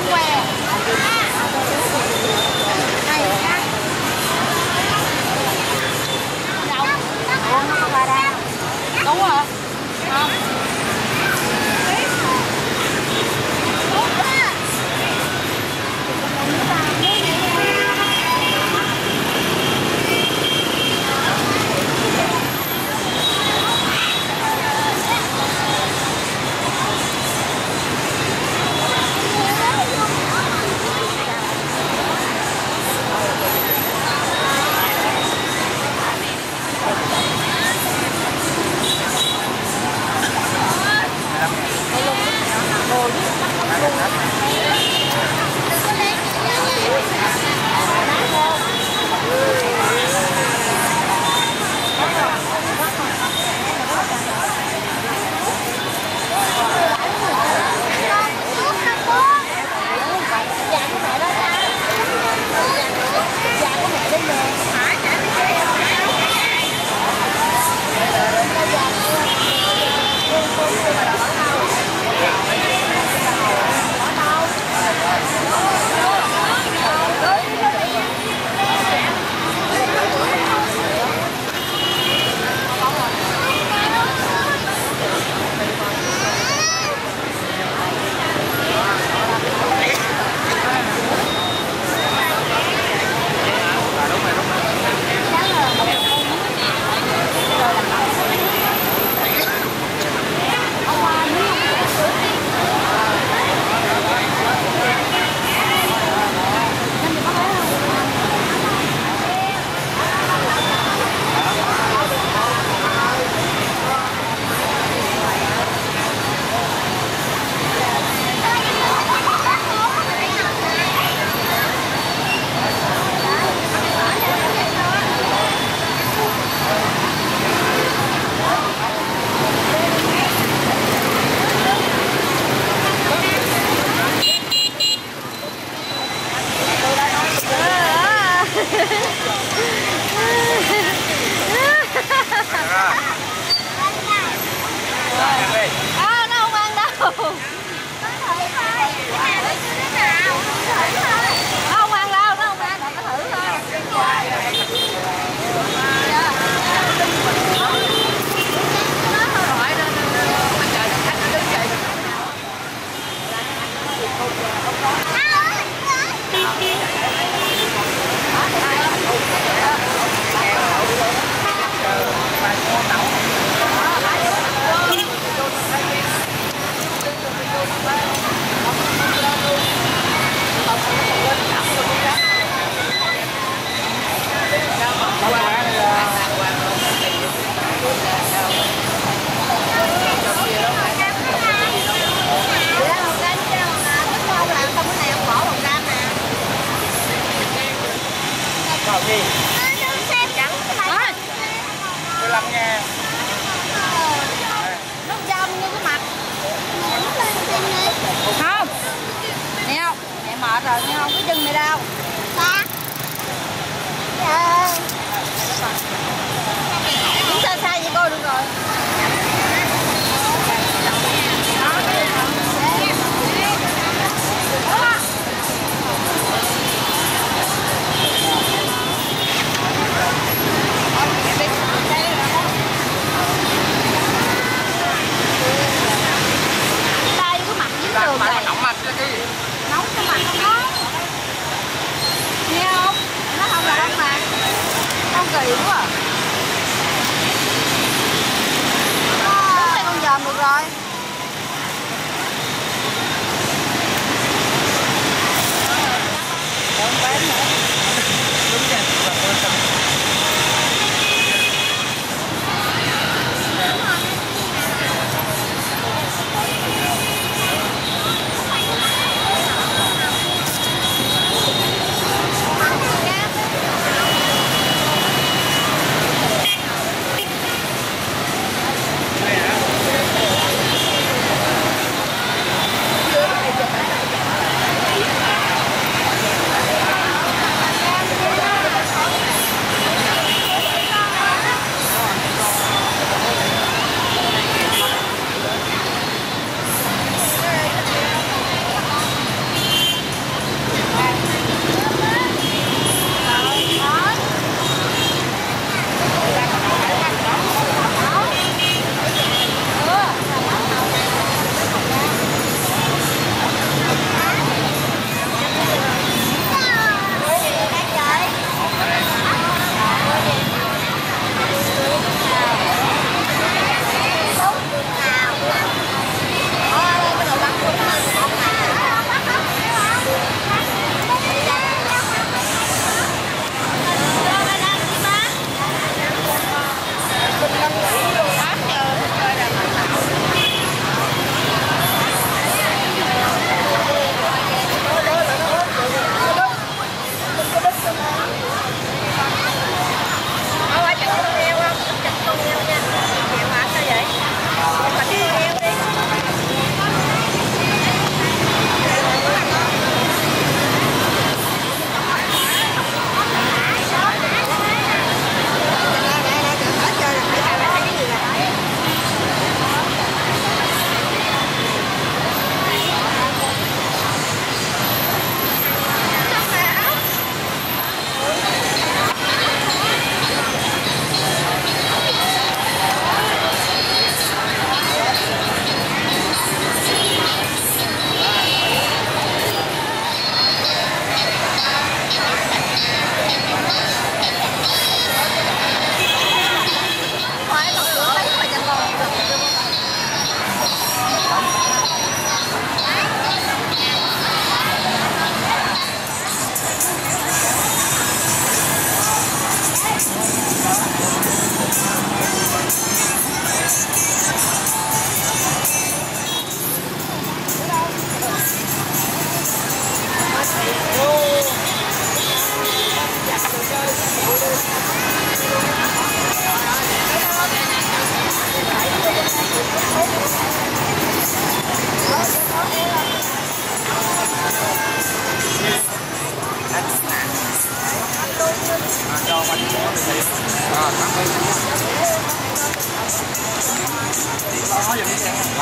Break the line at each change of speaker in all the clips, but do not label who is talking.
xuống què này ha đúng rồi. Không. nha Nó dông như cái mặt Không. Nè không Nè mệt rồi nhưng không? Cái chân này
đâu
Dạ. Dạ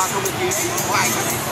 đó không
được chi